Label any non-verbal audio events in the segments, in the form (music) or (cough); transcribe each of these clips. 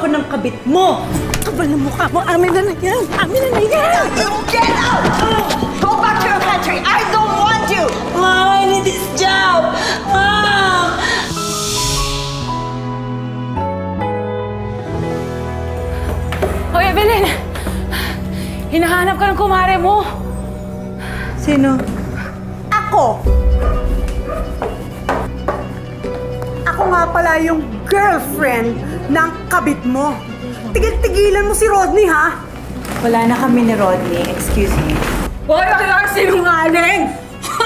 ako ng kabit mo. Kapal na mukha mo, amin na na yan. Amin na na yan. You get out! Go back to your country! I don't want you! Mom, I need this job. Mom! Hoy, Evelyn! Hinahanap ka ng kumare mo. Sino? Ako! Nga pala yung girlfriend ng kabit mo. Tigil-tigilan mo si Rodney, ha? Wala na kami ni Rodney. Excuse me. Hoy, kaya sinungaling!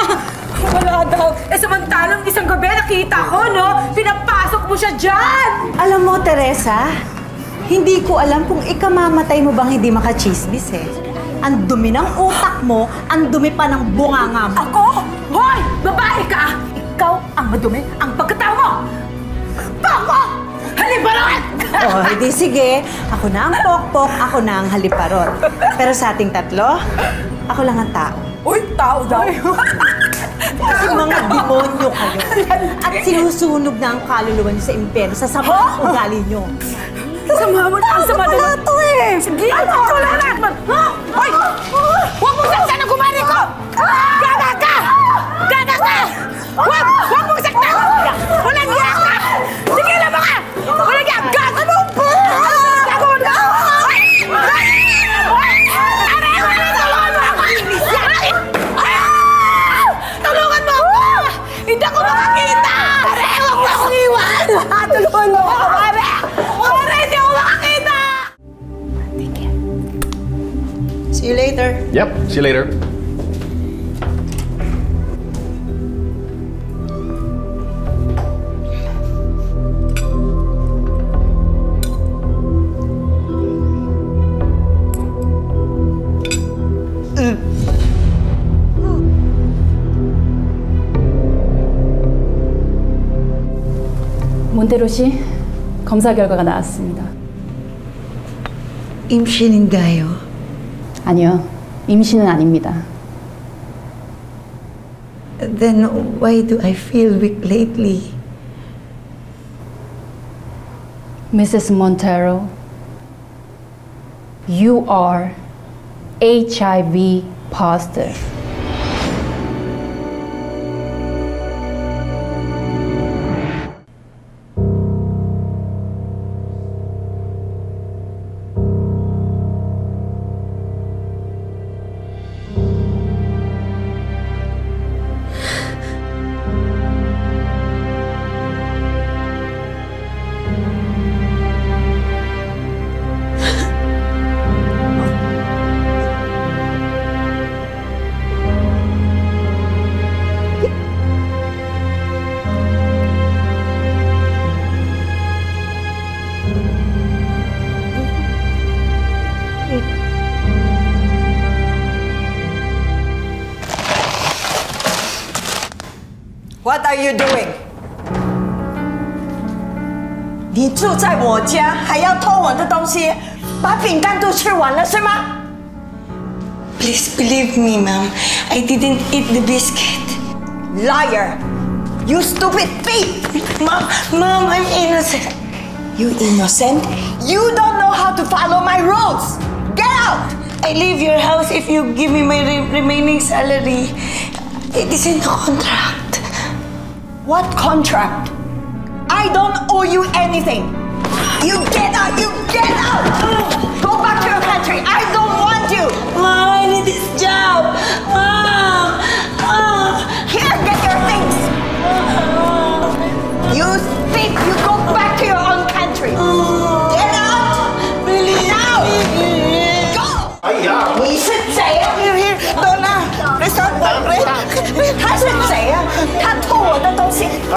(laughs) Wala daw. Eh, samantalang isang gabi nakita ko, no? Pinapasok mo siya dyan! Alam mo, Teresa, hindi ko alam kung ikamamatay mo bang hindi makachismis eh. Ang dumi ng utak mo, ang dumi pa ng bunganga mo. Ako? Hoy! Babae ka! Ikaw ang madumi (laughs) Oh, hindi sige. Ako na ang pokpok, ako na ang haliparot. Pero sa ating tatlo, ako lang ang tao. Uy, tao daw! (laughs) Kasi mga demonyo kayo. At sinusunog na ang kaluluwa niyo sa impyerno sa sama ng ugali niyo. Sama mo na ang sama Wala na to eh! Sige! Wala na! Hoy! Huwag mong saktan ang kumari ko! Gaga See you later. Yep, see you later. 몬테로 씨, 검사 결과가 나왔습니다. 임신인가요? 아니요, 임신은 아닙니다. Then why do I feel weak lately? Mrs. Montero, you are HIV positive. What are you doing? 你住在我家，还要偷我的东西，把饼干都吃完了是吗？ Please believe me, ma'am. I didn't eat the biscuit. Liar! You stupid thief! Mom, mom, I'm innocent. You innocent? You don't know how to follow my rules! Get out! I leave your house if you give me my re- remaining salary. It is in the contract. What contract? I don't owe you anything! You get out! You get out! Go back to your country! I don't want you! Mom, I need this job. Mom! Mom! Here, get your things! You thief! You go back to your own country! Get out! Really? Now! Go! 哎呀，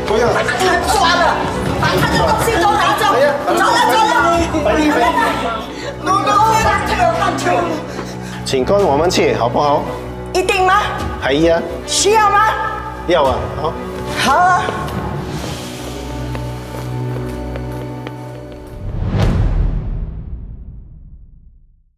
东西，不要把他抓了，把他的东西都拿走，走了走了。快点快点 No no back to your country，请跟我们去好不好？一定吗？係啊，需要吗？要啊，好。好啊。